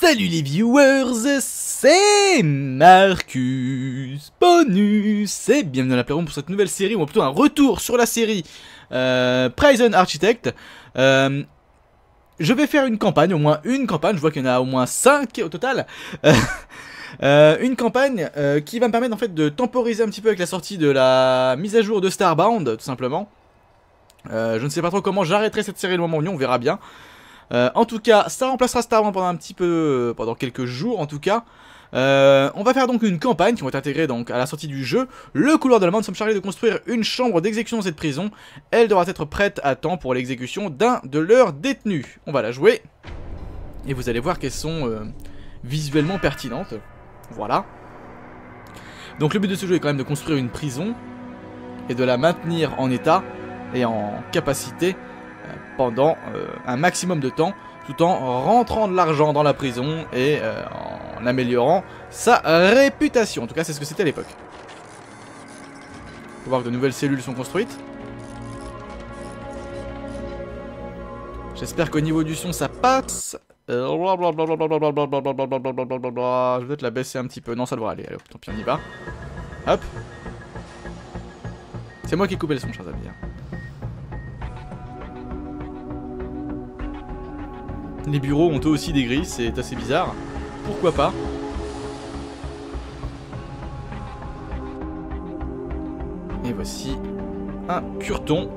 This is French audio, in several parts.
Salut les viewers, c'est Marcus Bonus et bienvenue dans la Playroom pour cette nouvelle série, ou plutôt un retour sur la série euh, Prison Architect. Euh, je vais faire une campagne, au moins une campagne, je vois qu'il y en a au moins 5 au total. Euh, une campagne qui va me permettre en fait de temporiser un petit peu avec la sortie de la mise à jour de Starbound, tout simplement. Je ne sais pas trop comment j'arrêterai cette série le moment venu, on verra bien. Euh, en tout cas, ça remplacera Starbound pendant un petit peu, pendant quelques jours en tout cas. Euh, on va faire donc une campagne qui va être intégrée donc à la sortie du jeu. Le couloir de la mort, nous sommes chargés de construire une chambre d'exécution dans cette prison. Elle devra être prête à temps pour l'exécution d'un de leurs détenus. On va la jouer. Et vous allez voir qu'elles sont euh, visuellement pertinentes. Voilà. Donc le but de ce jeu est quand même de construire une prison et de la maintenir en état et en capacité euh, pendant euh, un maximum de temps tout en rentrant de l'argent dans la prison et euh, en améliorant sa réputation. En tout cas, c'est ce que c'était à l'époque. Faut voir que de nouvelles cellules sont construites. J'espère qu'au niveau du son ça passe. Je vais peut-être la baisser un petit peu. Non, ça devrait aller. Allez, tant pis, on y va. Hop. C'est moi qui ai coupé le son, chers amis. Les bureaux ont eux aussi des grilles, c'est assez bizarre. Pourquoi pas Et voici un curton.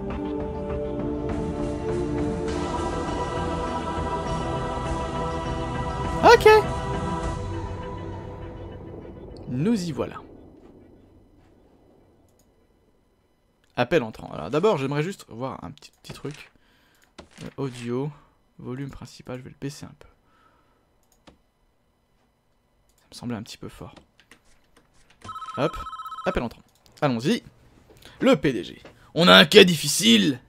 Ok Nous y voilà. Appel entrant. Alors d'abord, j'aimerais juste voir un petit, truc. Euh, audio. Volume principal, je vais le baisser un peu. Ça me semblait un petit peu fort. Hop, appel entrant. Allons-y. Le PDG. On a un cas difficile.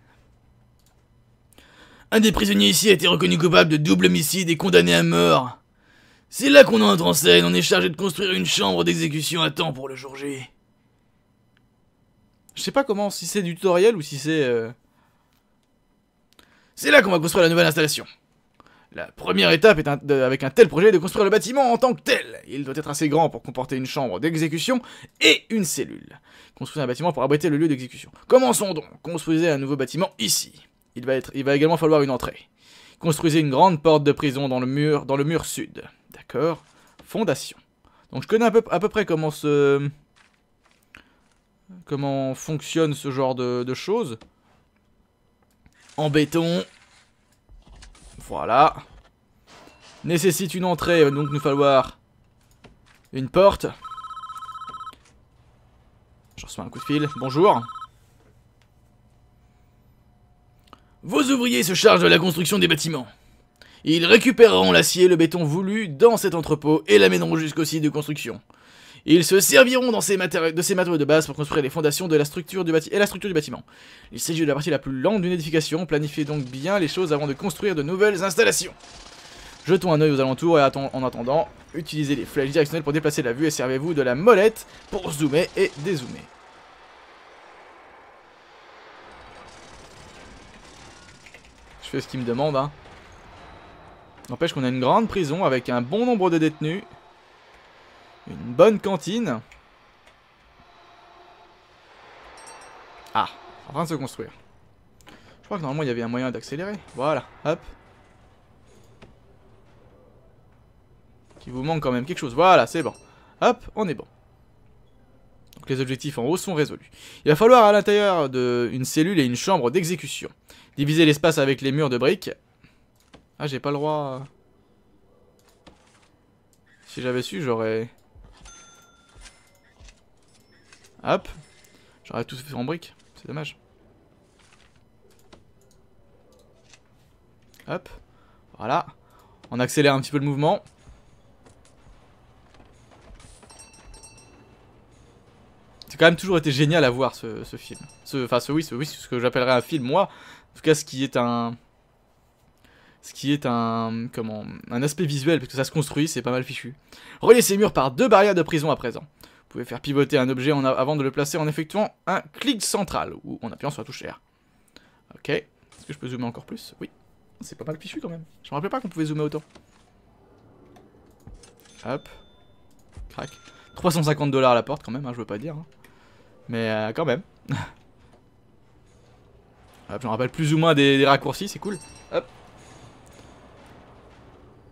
Un des prisonniers ici a été reconnu coupable de double homicide et condamné à mort. C'est là qu'on entre en scène, on est chargé de construire une chambre d'exécution à temps pour le jour J. Je sais pas comment, si c'est du tutoriel ou si c'est... euh, c'est là qu'on va construire la nouvelle installation. La première étape est avec un tel projet de construire le bâtiment en tant que tel. Il doit être assez grand pour comporter une chambre d'exécution et une cellule. Construire un bâtiment pour abriter le lieu d'exécution. Commençons donc. Construisez un nouveau bâtiment ici. Il va, également falloir une entrée. Construisez une grande porte de prison dans le mur, dans le mur sud. D'accord Fondation. Donc je connais à peu, près comment fonctionne ce genre de choses. En béton. Voilà. Nécessite une entrée, va donc nous falloir une porte. Je reçois un coup de fil. Bonjour. Vos ouvriers se chargent de la construction des bâtiments. Ils récupéreront l'acier et le béton voulu dans cet entrepôt et l'amèneront jusqu'au site de construction. Ils se serviront de ces matériaux de base pour construire les fondations de la structure du et la structure du bâtiment. Il s'agit de la partie la plus lente d'une édification, planifiez donc bien les choses avant de construire de nouvelles installations. Jetons un œil aux alentours et en attendant, utilisez les flèches directionnelles pour déplacer la vue et servez-vous de la molette pour zoomer et dézoomer. Je fais ce qu'il me demande, hein. N'empêche qu'on a une grande prison avec un bon nombre de détenus. Une bonne cantine. Ah, en train de se construire. Je crois que normalement il y avait un moyen d'accélérer. Voilà, hop. Qui vous manque quand même quelque chose. Voilà, c'est bon. Hop, on est bon. Donc les objectifs en haut sont résolus. Il va falloir à l'intérieur de une cellule et une chambre d'exécution. Diviser l'espace avec les murs de briques. Ah, j'ai pas le droit. Si j'avais su, j'aurais. Hop. J'aurais tout fait en briques. C'est dommage. Hop. Voilà. On accélère un petit peu le mouvement. C'est quand même toujours été génial à voir ce, film. Ce, enfin, ce, oui, ce, oui, ce que j'appellerais un film, moi. En tout cas, ce qui est un. Ce qui est un. Comment. Un aspect visuel, parce que ça se construit, c'est pas mal fichu. Reliez ces murs par deux barrières de prison à présent. Pouvez faire pivoter un objet avant de le placer en effectuant un clic central ou en appuyant sur la touche R. Ok. Est-ce que je peux zoomer encore plus? Oui. C'est pas mal fichu quand même. Je me rappelais pas qu'on pouvait zoomer autant. Hop. Crac. 350 dollars la porte quand même, hein, je veux pas dire. Hein. Mais euh, quand même. Hop, j'en rappelle plus ou moins des, raccourcis, c'est cool. Hop.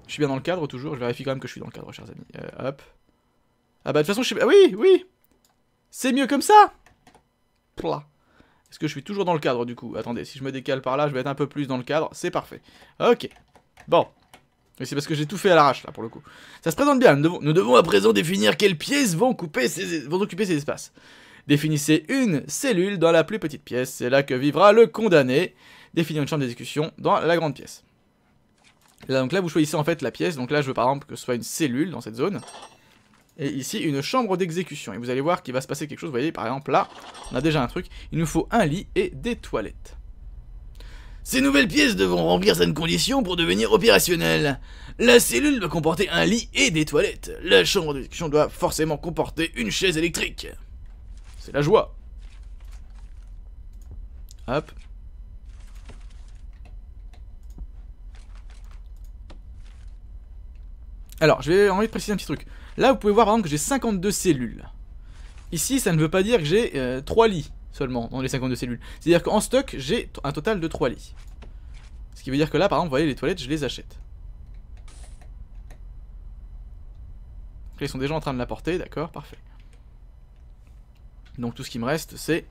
Je suis bien dans le cadre toujours, je vérifie quand même que je suis dans le cadre, chers amis. Euh, hop. Ah bah de toute façon, je suis... Ah oui, oui C'est mieux comme ça Est-ce que je suis toujours dans le cadre du coup? Attendez, si je me décale par là, je vais être un peu plus dans le cadre. C'est parfait. Ok. Bon. Mais c'est parce que j'ai tout fait à l'arrache là pour le coup. Ça se présente bien. Nous devons, à présent définir quelles pièces vont, couper vont occuper ces espaces. Définissez une cellule dans la plus petite pièce. C'est là que vivra le condamné. Définir une chambre d'exécution dans la grande pièce. Là, donc là, vous choisissez en fait la pièce. Donc là, je veux par exemple que ce soit une cellule dans cette zone. Et ici, une chambre d'exécution. Et vous allez voir qu'il va se passer quelque chose. Vous voyez, par exemple, là, on a déjà un truc. Il nous faut un lit et des toilettes. Ces nouvelles pièces devront remplir certaines conditions pour devenir opérationnelles. La cellule doit comporter un lit et des toilettes. La chambre d'exécution doit forcément comporter une chaise électrique. C'est la joie. Hop. Alors, j'ai envie de préciser un petit truc. Là, vous pouvez voir par exemple que j'ai 52 cellules. Ici, ça ne veut pas dire que j'ai 3 euh, lits seulement dans les 52 cellules. C'est-à-dire qu'en stock, j'ai un total de 3 lits. Ce qui veut dire que là, par exemple, vous voyez, les toilettes, je les achète. Ils sont déjà en train de l'apporter, d'accord, parfait. Donc tout ce qui me reste, c'est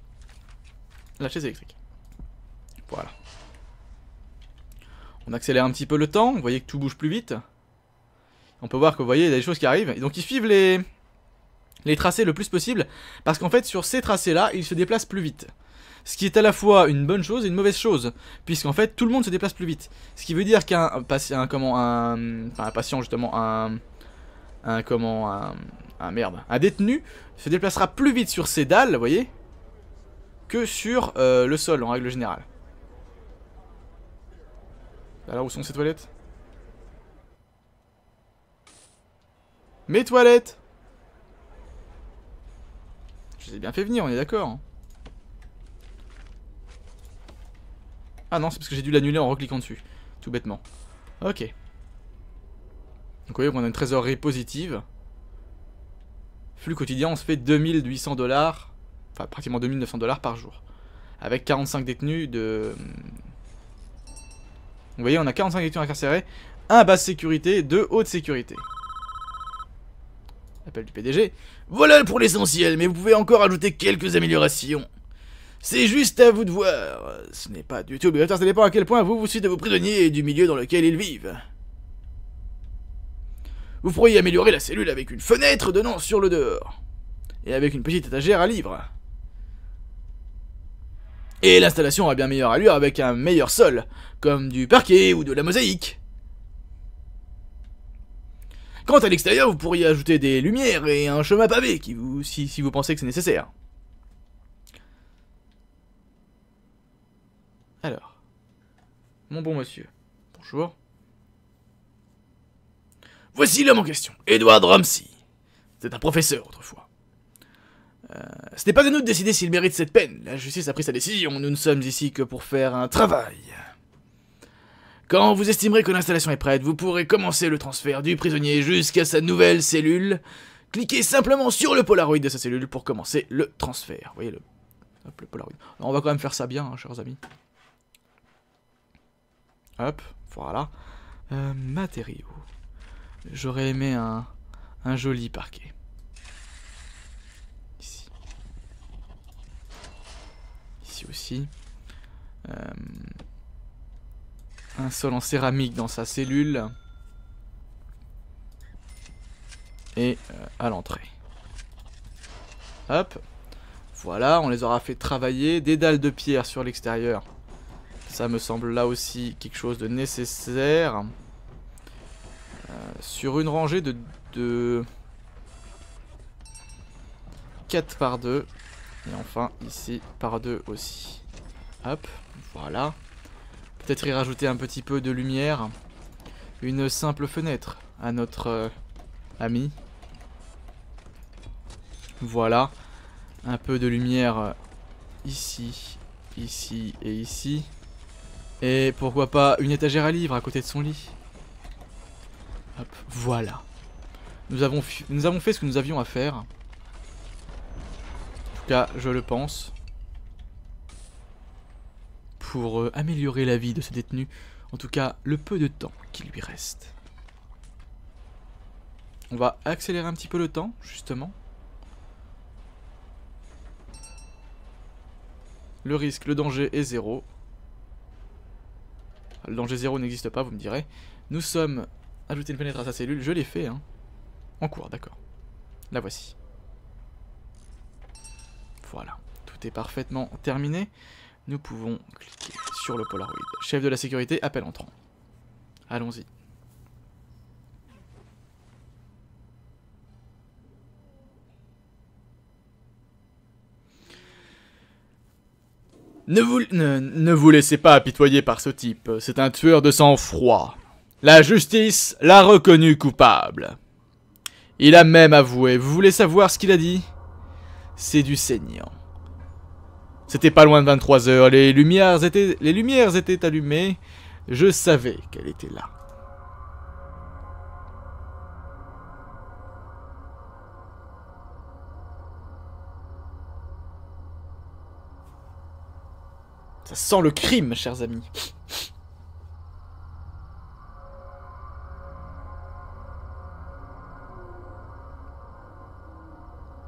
la chaise électrique. Voilà. On accélère un petit peu le temps, vous voyez que tout bouge plus vite. On peut voir que vous voyez, il y a des choses qui arrivent. Et donc ils suivent les, les tracés le plus possible, parce qu'en fait sur ces tracés-là, ils se déplacent plus vite. Ce qui est à la fois une bonne chose et une mauvaise chose, puisqu'en fait tout le monde se déplace plus vite. Ce qui veut dire qu'un patient, un, enfin, un patient justement, un, un comment, un, merde, un détenu se déplacera plus vite sur ces dalles, vous voyez, que sur euh, le sol en règle générale. Alors où sont ces toilettes? Mes toilettes Je les ai bien fait venir, on est d'accord. Hein. Ah non, c'est parce que j'ai dû l'annuler en recliquant dessus. Tout bêtement. Ok. Donc vous voyez qu'on a une trésorerie positive. Flux quotidien, on se fait 2800 dollars, enfin pratiquement 2900 dollars par jour. Avec 45 détenus de... Vous voyez, on a 45 détenus incarcérés, un basse sécurité, deux haute sécurité. Appel du PDG. Voilà pour l'essentiel, mais vous pouvez encore ajouter quelques améliorations. C'est juste à vous de voir. Ce n'est pas du tout obligatoire, ça dépend à quel point vous vous suivez de vos prisonniers et du milieu dans lequel ils vivent. Vous pourriez améliorer la cellule avec une fenêtre donnant sur le dehors. Et avec une petite étagère à livres. Et l'installation a bien meilleure allure avec un meilleur sol, comme du parquet ou de la mosaïque. Quant à l'extérieur, vous pourriez ajouter des lumières et un chemin pavé si vous pensez que c'est nécessaire. Alors, mon bon monsieur, bonjour. Voici l'homme en question, Edward Ramsey. C'est un professeur autrefois. Euh, ce n'est pas à nous de décider s'il mérite cette peine. La justice a pris sa décision. Nous ne sommes ici que pour faire un travail. Quand vous estimerez que l'installation est prête, vous pourrez commencer le transfert du prisonnier jusqu'à sa nouvelle cellule. Cliquez simplement sur le Polaroid de sa cellule pour commencer le transfert. Vous voyez le, le Polaroid. on va quand même faire ça bien, hein, chers amis. Hop, voilà. Euh, matériaux. J'aurais aimé un, un joli parquet. Ici. Ici aussi. Euh, un sol en céramique dans sa cellule. Et euh, à l'entrée. Hop. Voilà, on les aura fait travailler. Des dalles de pierre sur l'extérieur. Ça me semble là aussi quelque chose de nécessaire. Euh, sur une rangée de, de 4 par 2. Et enfin ici par 2 aussi. Hop, voilà. Peut-être y rajouter un petit peu de lumière. Une simple fenêtre à notre euh, ami. Voilà. Un peu de lumière euh, ici, ici et ici. Et pourquoi pas une étagère à livres à côté de son lit. Hop, voilà. Nous avons, nous avons fait ce que nous avions à faire. En tout cas, je le pense. Pour euh, améliorer la vie de ce détenu. En tout cas, le peu de temps qui lui reste. On va accélérer un petit peu le temps, justement. Le risque, le danger est zéro. Le danger zéro n'existe pas, vous me direz. Nous sommes... Ajouter une fenêtre à sa cellule, je l'ai fait, hein. En cours, d'accord. La voici. Voilà, tout est parfaitement terminé. Nous pouvons cliquer sur le Polaroid. Chef de la sécurité, appel entrant. Allons-y. Ne vous, ne, vous laissez pas apitoyer par ce type, c'est un tueur de sang-froid. La justice l'a reconnu coupable. Il a même avoué, vous voulez savoir ce qu'il a dit? C'est du saignant. C'était pas loin de 23 heures, les lumières étaient, les lumières étaient allumées, je savais qu'elle était là. Ça sent le crime, chers amis.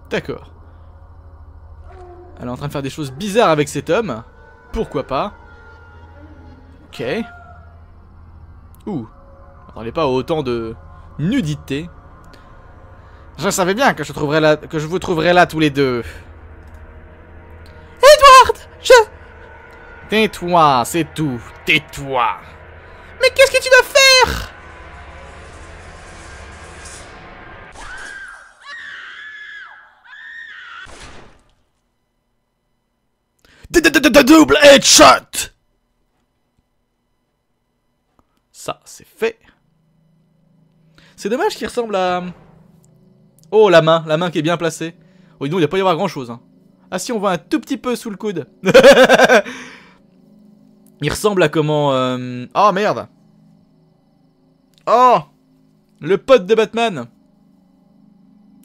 D'accord. Elle est en train de faire des choses bizarres avec cet homme. Pourquoi pas? Ok. Ouh. Attendez pas autant de nudité. Je savais bien que je, trouverais là, que je vous trouverais là tous les deux. Tais-toi, c'est tout. Tais-toi. Mais qu'est-ce que tu dois faire? Double headshot Ça, c'est fait. C'est dommage qu'il ressemble à... Oh, la main. La main qui est bien placée. Oh, non, il n'y a pas y avoir grand-chose. Hein. Ah si, on voit un tout petit peu sous le coude. Il ressemble à comment... Euh... Oh merde Oh Le pote de Batman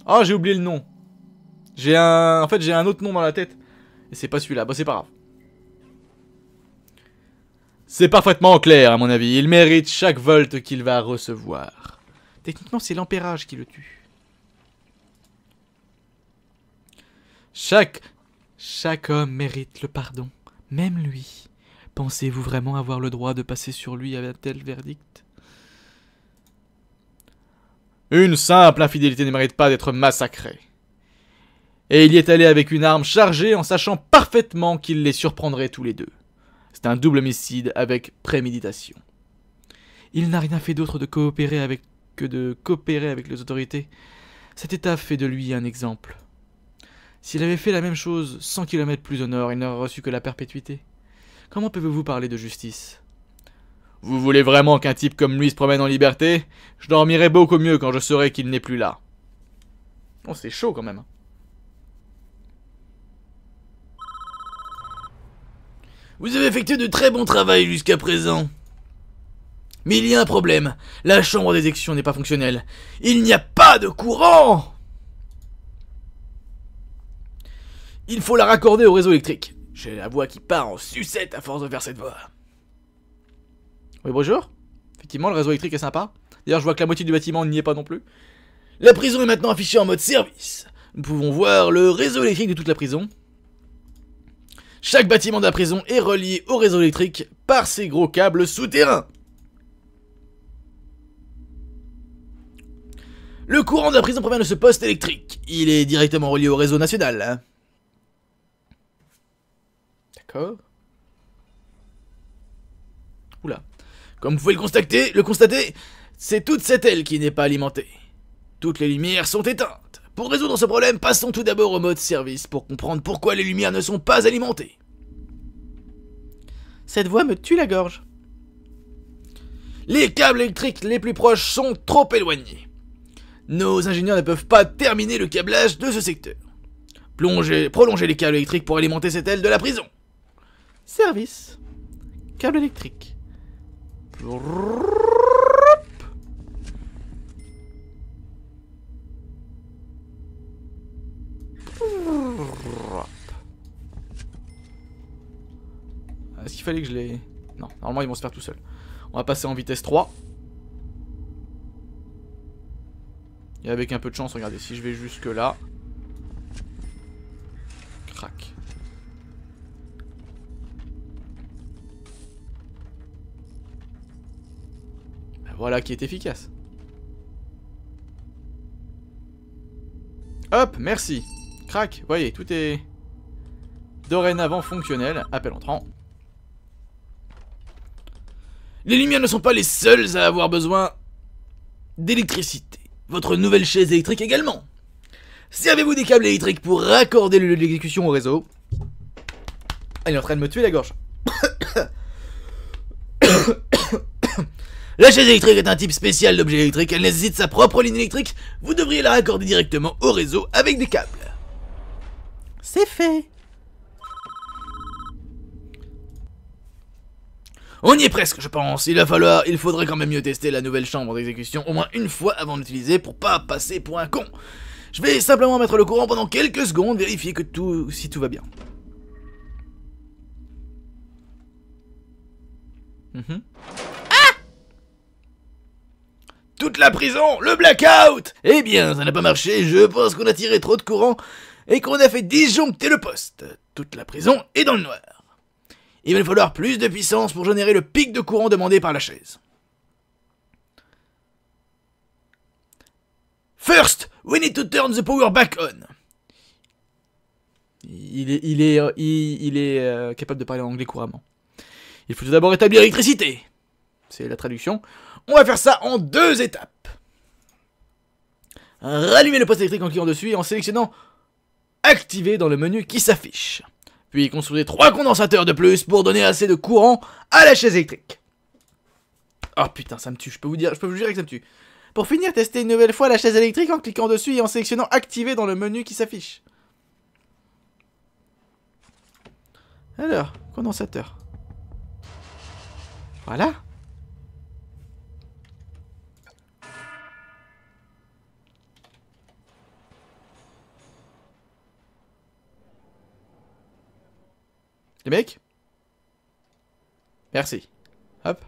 Oh j'ai oublié le nom. J'ai un... En fait j'ai un autre nom dans la tête. Et c'est pas celui-là. Bon c'est pas grave. C'est parfaitement clair à mon avis. Il mérite chaque volte qu'il va recevoir. Techniquement c'est l'empérage qui le tue. Chaque... Chaque homme mérite le pardon. Même lui. Pensez-vous vraiment avoir le droit de passer sur lui avec un tel verdict? Une simple infidélité ne mérite pas d'être massacrée. Et il y est allé avec une arme chargée en sachant parfaitement qu'il les surprendrait tous les deux. C'est un double homicide avec préméditation. Il n'a rien fait d'autre que de coopérer avec les autorités. Cet état fait de lui un exemple. S'il avait fait la même chose 100 km plus au nord, il n'aurait reçu que la perpétuité. Comment pouvez-vous parler de justice? Vous voulez vraiment qu'un type comme lui se promène en liberté? Je dormirai beaucoup mieux quand je saurai qu'il n'est plus là. Oh, c'est chaud quand même. Vous avez effectué de très bon travail jusqu'à présent. Mais il y a un problème. La chambre d'éjection n'est pas fonctionnelle. Il n'y a pas de courant Il faut la raccorder au réseau électrique. J'ai la voix qui part en sucette à force de faire cette voix. Oui, bonjour. Effectivement, le réseau électrique est sympa. D'ailleurs, je vois que la moitié du bâtiment n'y est pas non plus. La prison est maintenant affichée en mode service. Nous pouvons voir le réseau électrique de toute la prison. Chaque bâtiment de la prison est relié au réseau électrique par ces gros câbles souterrains. Le courant de la prison provient de ce poste électrique. Il est directement relié au réseau national. D'accord. Oula. Comme vous pouvez le constater, le constater, c'est toute cette aile qui n'est pas alimentée. Toutes les lumières sont éteintes. Pour résoudre ce problème, passons tout d'abord au mode service pour comprendre pourquoi les lumières ne sont pas alimentées. Cette voix me tue la gorge. Les câbles électriques les plus proches sont trop éloignés. Nos ingénieurs ne peuvent pas terminer le câblage de ce secteur. Plongez, prolongez les câbles électriques pour alimenter cette aile de la prison. Service. Câble électrique. Fallait que je les... Non, normalement ils vont se faire tout seuls. On va passer en vitesse 3. Et avec un peu de chance, regardez, si je vais jusque là... Crac. Ben voilà qui est efficace. Hop, merci. Crac, voyez, tout est dorénavant fonctionnel. Appel entrant. Les lumières ne sont pas les seules à avoir besoin d'électricité. Votre nouvelle chaise électrique également. Servez-vous des câbles électriques pour raccorder l'exécution au réseau. Elle est en train de me tuer la gorge. La chaise électrique est un type spécial d'objet électrique, elle nécessite sa propre ligne électrique, vous devriez la raccorder directement au réseau avec des câbles. C'est fait On y est presque, je pense. Il va falloir, il faudrait quand même mieux tester la nouvelle chambre d'exécution au moins une fois avant d'utiliser pour pas passer pour un con. Je vais simplement mettre le courant pendant quelques secondes, vérifier que tout, si tout va bien. Mhm. Toute la prison, le blackout Eh bien, ça n'a pas marché, je pense qu'on a tiré trop de courant et qu'on a fait disjoncter le poste. Toute la prison est dans le noir. Il va nous falloir plus de puissance pour générer le pic de courant demandé par la chaise. First, we need to turn the power back on. Il est, euh, euh, capable de parler anglais couramment. Il faut tout d'abord établir l'électricité. C'est la traduction. On va faire ça en deux étapes. Rallumer le poste électrique en cliquant dessus et en sélectionnant Activer dans le menu qui s'affiche. Puis construisez trois condensateurs de plus pour donner assez de courant à la chaise électrique. Oh putain, ça me tue, je peux vous dire, je peux vous jurer que ça me tue. Pour finir, testez une nouvelle fois la chaise électrique en cliquant dessus et en sélectionnant Activer dans le menu qui s'affiche. Alors, condensateur. Voilà. Les Merci. Hop.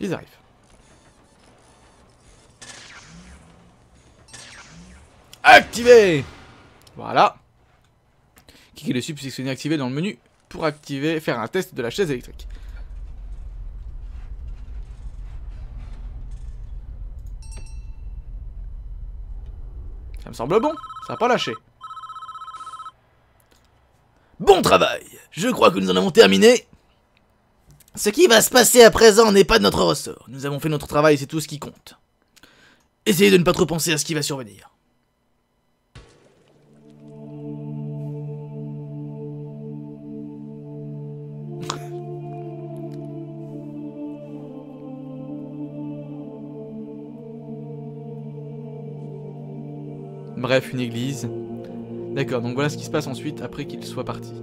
Ils arrivent. Activé Voilà. Cliquez dessus puis sélectionnez activer dans le menu pour activer, faire un test de la chaise électrique. Ça me semble bon, ça n'a pas lâché. Bon travail Je crois que nous en avons terminé. Ce qui va se passer à présent n'est pas de notre ressort. Nous avons fait notre travail, c'est tout ce qui compte. Essayez de ne pas trop penser à ce qui va survenir. Bref, une église, D'accord, donc voilà ce qui se passe ensuite après qu'il soit parti.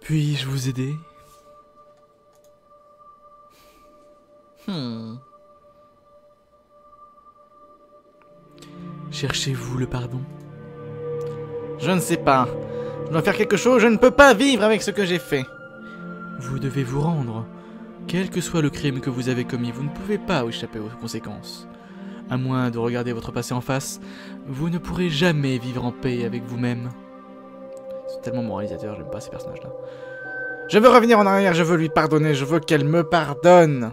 Puis-je vous aider? Hmm. Cherchez-vous le pardon? Je ne sais pas. Je dois faire quelque chose, je ne peux pas vivre avec ce que j'ai fait. Vous devez vous rendre. Quel que soit le crime que vous avez commis, vous ne pouvez pas échapper aux conséquences. À moins de regarder votre passé en face, vous ne pourrez jamais vivre en paix avec vous-même. C'est tellement moralisateur, j'aime pas ces personnages-là. Je veux revenir en arrière, je veux lui pardonner, je veux qu'elle me pardonne.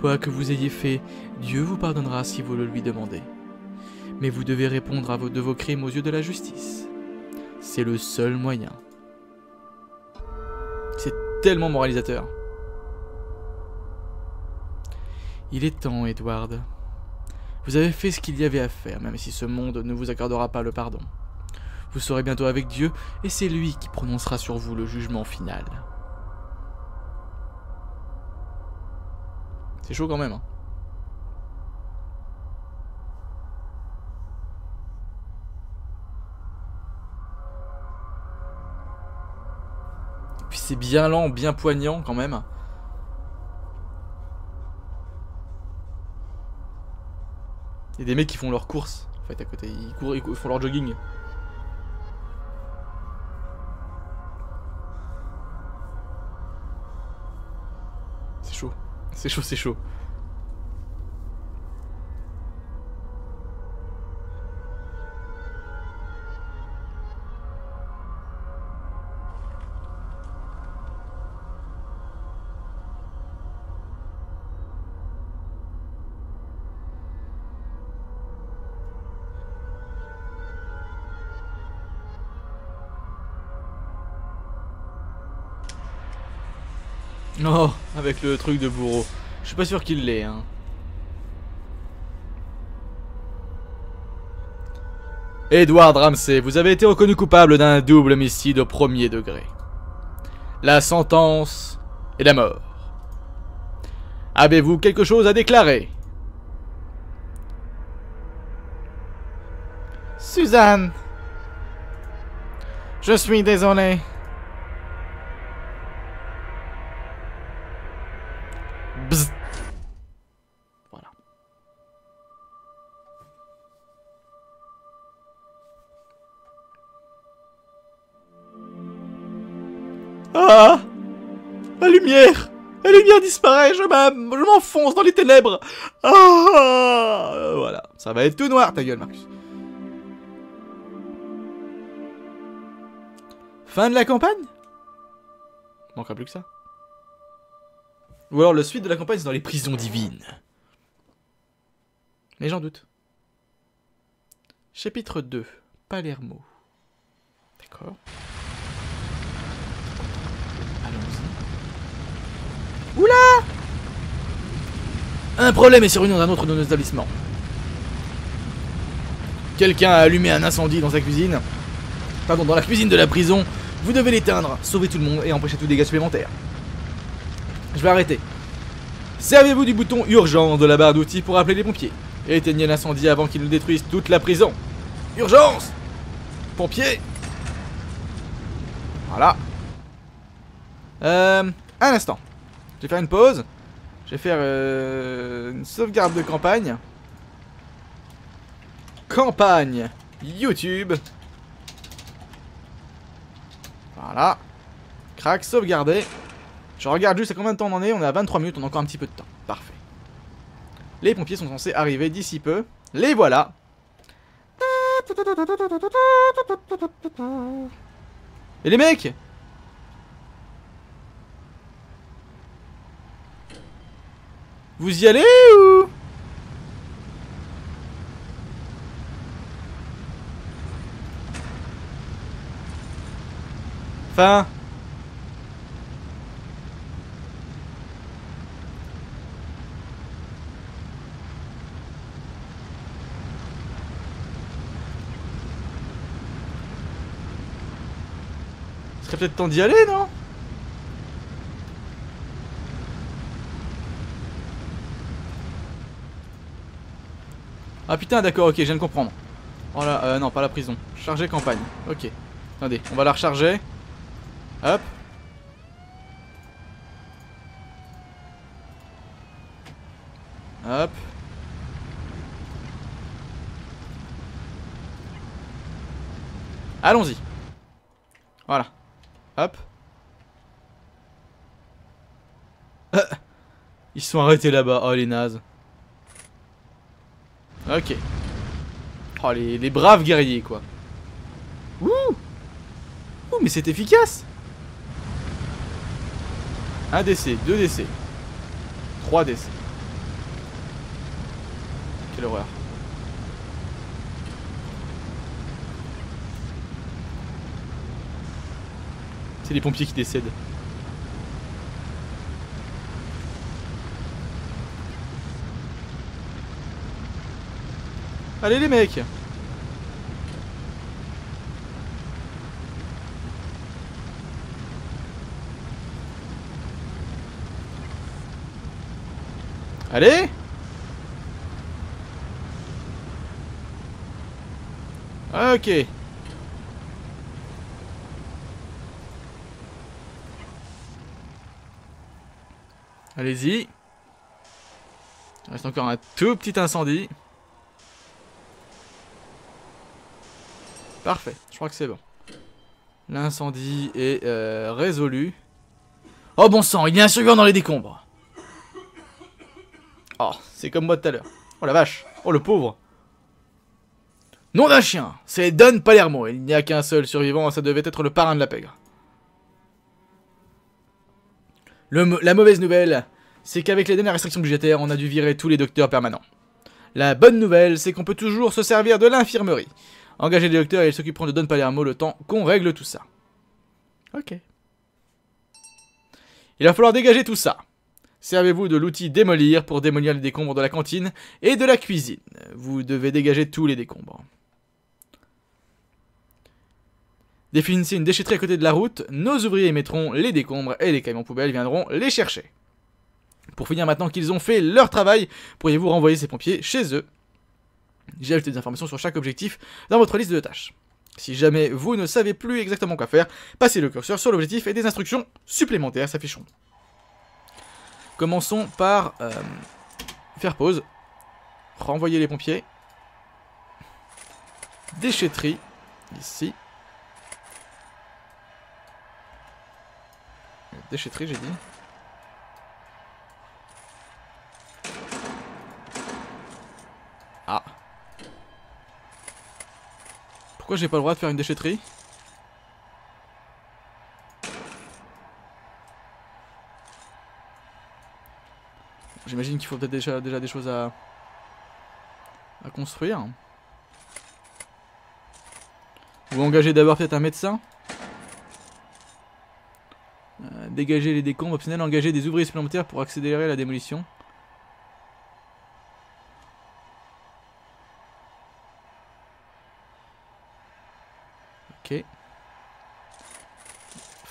Quoi que vous ayez fait, Dieu vous pardonnera si vous le lui demandez mais vous devez répondre à vos, de vos crimes aux yeux de la justice. C'est le seul moyen. C'est tellement moralisateur. Il est temps, Edward. Vous avez fait ce qu'il y avait à faire, même si ce monde ne vous accordera pas le pardon. Vous serez bientôt avec Dieu, et c'est lui qui prononcera sur vous le jugement final. C'est chaud quand même. Hein. C'est bien lent, bien poignant quand même. Il y a des mecs qui font leur course en fait à côté. Ils, courent, ils font leur jogging. C'est chaud. C'est chaud, c'est chaud. Oh, avec le truc de bourreau. Je suis pas sûr qu'il l'ait, hein. Edward Ramsey, vous avez été reconnu coupable d'un double homicide au premier degré. La sentence est la mort. Avez-vous quelque chose à déclarer? Suzanne Je suis désolé. Ah La lumière La lumière disparaît, je m'enfonce dans les ténèbres Ah Voilà, ça va être tout noir, ta gueule, Marcus. Fin de la campagne? Manquera plus que ça. Ou alors le suite de la campagne, c'est dans les prisons divines. Mais j'en doute. Chapitre 2. Palermo. D'accord. Allons-y. Oula Un problème est survenu dans un autre de nos établissements. Quelqu'un a allumé un incendie dans sa cuisine. Pardon, dans la cuisine de la prison. Vous devez l'éteindre, sauver tout le monde et empêcher tout dégât supplémentaire. Je vais arrêter. Servez-vous du bouton urgence de la barre d'outils pour appeler les pompiers. Éteignez l'incendie avant qu'ils ne détruisent toute la prison. Urgence Pompiers Voilà. Euh, un instant. Je vais faire une pause. Je vais faire euh, une sauvegarde de campagne. Campagne YouTube. Voilà. Crac, sauvegarder. Je regarde juste à combien de temps on en est. On est à 23 minutes, on a encore un petit peu de temps. Parfait. Les pompiers sont censés arriver d'ici peu. Les voilà. Et les mecs Vous y allez ou? Enfin serait peut-être temps d'y aller, non? Ah putain, d'accord, ok, je viens de comprendre. Oh là, euh, non, pas la prison. Charger campagne. Ok. Attendez, on va la recharger. Hop. Hop. Allons-y. Voilà. Hop. Ils sont arrêtés là-bas. Oh, les nazes. Ok. Oh, les, braves guerriers, quoi. Ouh Ouh, mais c'est efficace Un décès, deux décès. Trois décès. Quelle horreur. C'est les pompiers qui décèdent. Allez les mecs Allez Ok Allez-y. Il reste encore un tout petit incendie. Parfait, je crois que c'est bon. L'incendie est euh, résolu. Oh bon sang, il y a un survivant dans les décombres. Oh, c'est comme moi tout à l'heure. Oh la vache. Oh le pauvre. Nom d'un chien, c'est Don Palermo. Il n'y a qu'un seul survivant, ça devait être le parrain de la pègre. la mauvaise nouvelle, c'est qu'avec les dernières restrictions budgétaires, on a dû virer tous les docteurs permanents. La bonne nouvelle, c'est qu'on peut toujours se servir de l'infirmerie. Engager des docteurs et ils s'occuperont de Don Palermo le temps qu'on règle tout ça. Ok. Il va falloir dégager tout ça. Servez-vous de l'outil démolir pour démolir les décombres de la cantine et de la cuisine. Vous devez dégager tous les décombres. Définissez une déchetterie à côté de la route, nos ouvriers mettront les décombres et les camions poubelles viendront les chercher. Pour finir maintenant qu'ils ont fait leur travail, pourriez-vous renvoyer ces pompiers chez eux? J'ai ajouté des informations sur chaque objectif dans votre liste de tâches. Si jamais vous ne savez plus exactement quoi faire, passez le curseur sur l'objectif et des instructions supplémentaires s'afficheront. Commençons par euh, faire pause, renvoyer les pompiers, déchetterie, ici, déchetterie j'ai dit. Ah. Pourquoi j'ai pas le droit de faire une déchetterie J'imagine qu'il faut peut-être déjà, des choses à, construire. Vous engagez d'abord peut-être un médecin euh, Dégager les décombres optionnels, engager des ouvriers supplémentaires pour accélérer la démolition.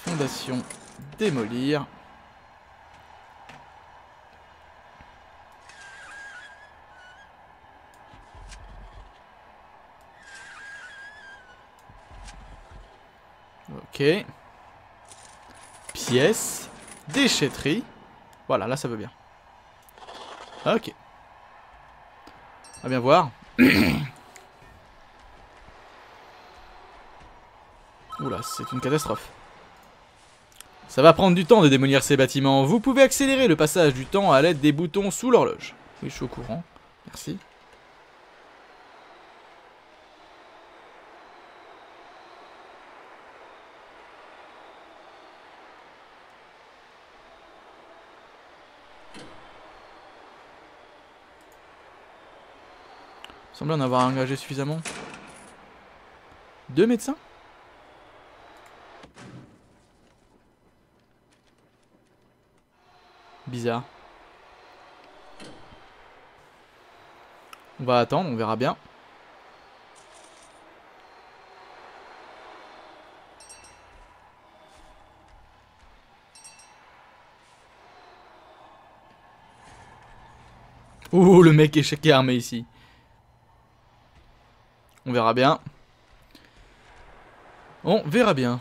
Fondation démolir. Ok. Pièce. Déchetterie. Voilà, là ça veut bien. Ok. On va bien voir. Oula, c'est une catastrophe. Ça va prendre du temps de démolir ces bâtiments. Vous pouvez accélérer le passage du temps à l'aide des boutons sous l'horloge. Oui, je suis au courant. Merci. Il semble en avoir engagé suffisamment. Deux médecins? Bizarre. On va attendre, on verra bien. Ouh, le mec est armé ici. On verra bien. On verra bien.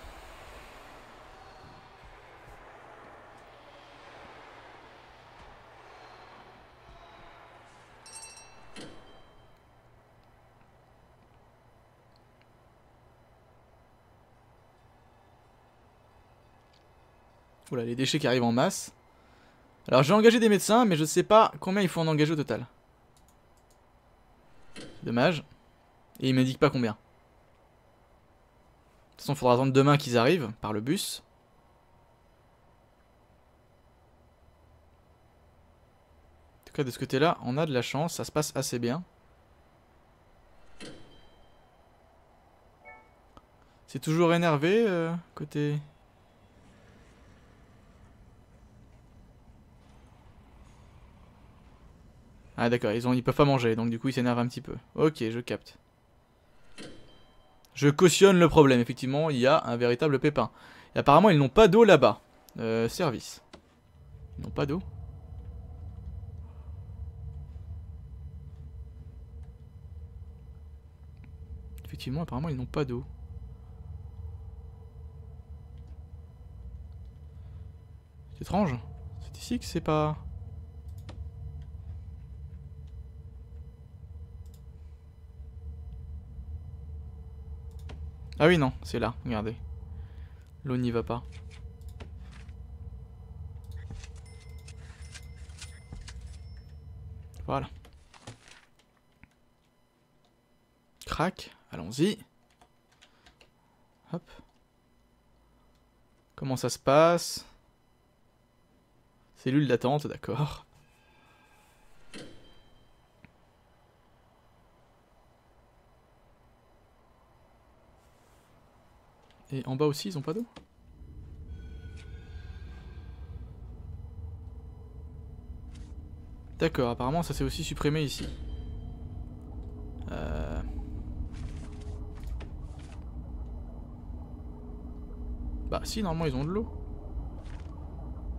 Les déchets qui arrivent en masse. Alors j'ai engagé des médecins, mais je sais pas combien il faut en engager au total. Dommage. Et il m'indique pas combien. De toute façon, faudra attendre demain qu'ils arrivent par le bus. En tout cas, de ce côté-là, on a de la chance, ça se passe assez bien. C'est toujours énervé, euh, côté Ah d'accord, ils, peuvent pas manger, donc du coup ils s'énervent un petit peu. Ok, je capte. Je cautionne le problème, effectivement, il y a un véritable pépin. Et apparemment ils n'ont pas d'eau là-bas. Euh, service. Ils n'ont pas d'eau Effectivement, apparemment ils n'ont pas d'eau. C'est étrange. C'est Ici que c'est pas... Ah oui, non, c'est là, regardez. L'eau n'y va pas. Voilà. Crac, allons-y. Hop. Comment ça se passe? Cellule d'attente, d'accord. Et en bas aussi, ils ont pas d'eau D'accord, apparemment ça s'est aussi supprimé ici. Euh... Bah si, normalement ils ont de l'eau.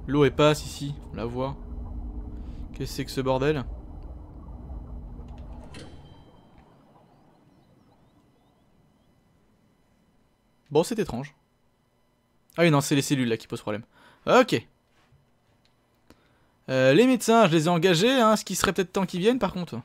L'eau est passe ici, on la voit. Qu'est-ce que c'est que ce bordel? C'est étrange. Ah oui, non, c'est les cellules là qui posent problème. Ok. Euh, les médecins, je les ai engagés, hein, ce qui serait peut-être temps qu'ils viennent par contre.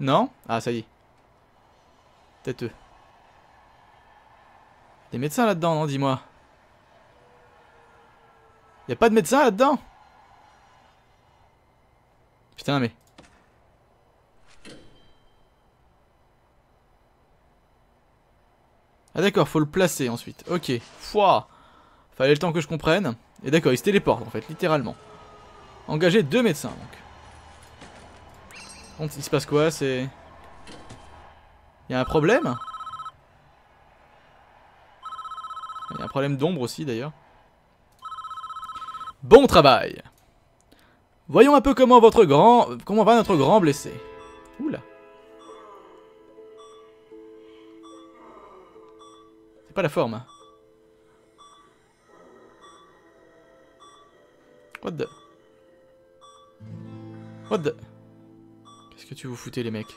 Non? Ah, ça y est. Peut-être eux. Des médecins là-dedans, non Dis-moi? Y'a pas de médecin là-dedans? Putain, mais... Ah d'accord, faut le placer ensuite. Ok. Fouah Fallait le temps que je comprenne. Et d'accord, il se téléporte en fait, littéralement. Engager deux médecins donc. Il se passe quoi? C'est... Il y a un problème? Il y a un problème d'ombre aussi d'ailleurs. Bon travail Voyons un peu comment votre grand... Comment va notre grand blessé. Oula. C'est pas la forme. Hein. What the... What the... Qu'est-ce que tu vous foutez les mecs?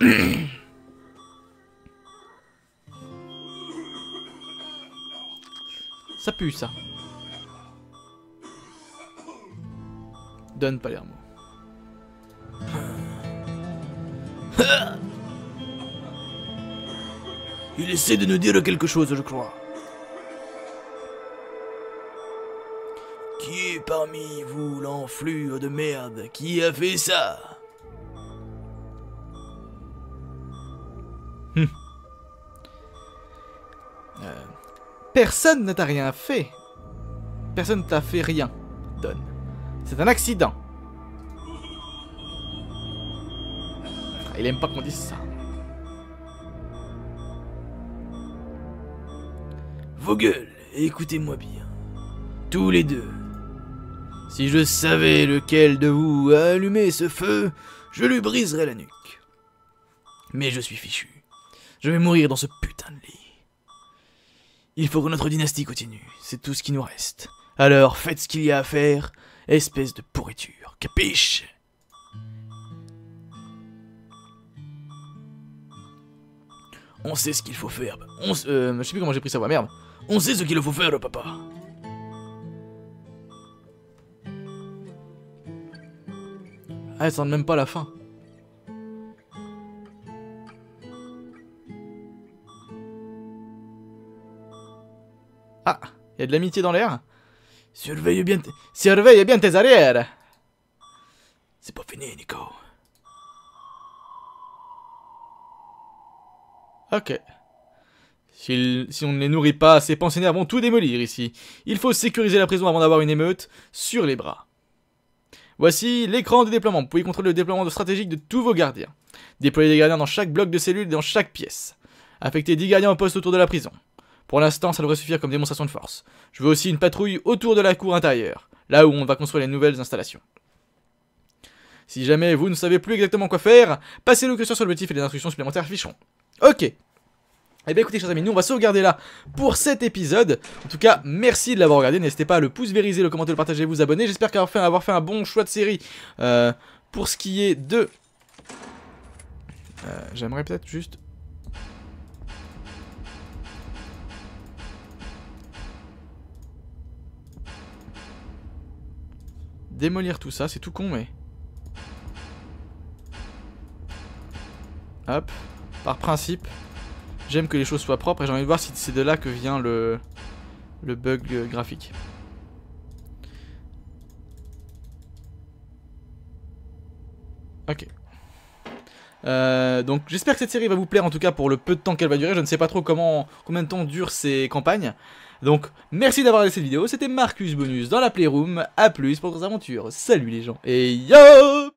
Ça pue ça. Donne Palermo. Il essaie de nous dire quelque chose, je crois. Qui est parmi vous l'enflure de merde Qui a fait ça? Personne ne t'a rien fait. Personne ne t'a fait rien, Don. C'est un accident. Il aime pas qu'on dise ça. Vos gueules, écoutez-moi bien. Tous les deux. Si je savais lequel de vous a allumé ce feu, je lui briserais la nuque. Mais je suis fichu. Je vais mourir dans ce putain de lit. Il faut que notre dynastie continue, c'est tout ce qui nous reste. Alors faites ce qu'il y a à faire, espèce de pourriture, capiche On sait ce qu'il faut faire. On euh, je sais plus comment j'ai pris sa voix, merde. On sait ce qu'il faut faire, papa. Ah, elle sent même pas la fin. Il y a de l'amitié dans l'air. Surveille bien, Surveille bien tes arrières. C'est pas fini, Nico. Ok. Si, on ne les nourrit pas, ces pensionnaires vont tout démolir ici. Il faut sécuriser la prison avant d'avoir une émeute sur les bras. Voici l'écran de déploiement. Vous pouvez contrôler le déploiement stratégique de tous vos gardiens. Déployer des gardiens dans chaque bloc de cellules et dans chaque pièce. Affecter 10 gardiens au poste autour de la prison. Pour l'instant, ça devrait suffire comme démonstration de force. Je veux aussi une patrouille autour de la cour intérieure, là où on va construire les nouvelles installations. Si jamais vous ne savez plus exactement quoi faire, passez-nous question sur le motif et les instructions supplémentaires afficheront. Ok. Eh bien écoutez chers amis, nous on va sauvegarder là pour cet épisode. En tout cas, merci de l'avoir regardé. N'hésitez pas à le pouce vériser, le commenter, le partager, vous abonner. J'espère qu'avoir fait, avoir fait un bon choix de série euh, pour ce qui est de... Euh, j'aimerais peut-être juste... Démolir tout ça, c'est tout con mais... Hop, par principe... J'aime que les choses soient propres et j'ai envie de voir si c'est de là que vient le, bug graphique. Ok. Euh, donc j'espère que cette série va vous plaire en tout cas pour le peu de temps qu'elle va durer. Je ne sais pas trop comment, combien de temps durent ces campagnes. Donc merci d'avoir regardé cette vidéo. C'était Marcus Bonus dans la Playroom. A plus pour vos aventures. Salut les gens. Et yo